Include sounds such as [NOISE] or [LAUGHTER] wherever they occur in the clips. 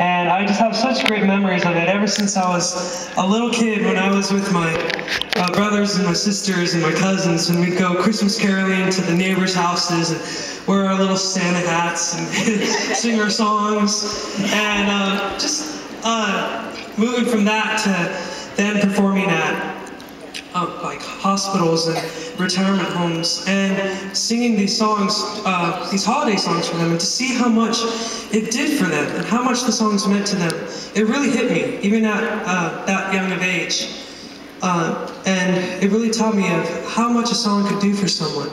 And I just have such great memories of it ever since I was a little kid when I was with my uh, brothers and my sisters and my cousins and we'd go Christmas caroling to the neighbors' houses and wear our little Santa hats and [LAUGHS] sing our songs. And uh, just uh, moving from that to then performing at uh, like hospitals and retirement homes and singing these songs, uh, these holiday songs for them, and to see how much it did for them and how much the songs meant to them. It really hit me, even at uh, that young of age. Uh, and it really taught me of how much a song could do for someone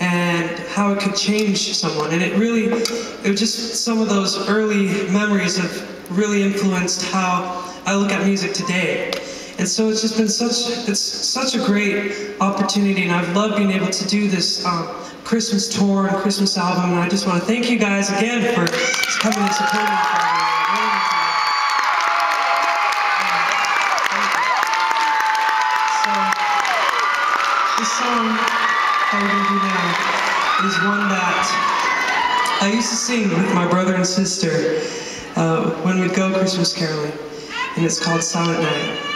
and how it could change someone. And it really, it was just some of those early memories have really influenced how I look at music today. And so it's just been such it's such a great opportunity, and I've loved being able to do this um, Christmas tour and Christmas album. And I just want to thank you guys again for coming and supporting me. Is one that I used to sing with my brother and sister uh, when we'd go Christmas caroling, and it's called Silent Night.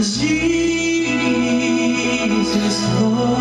Jesus, Lord.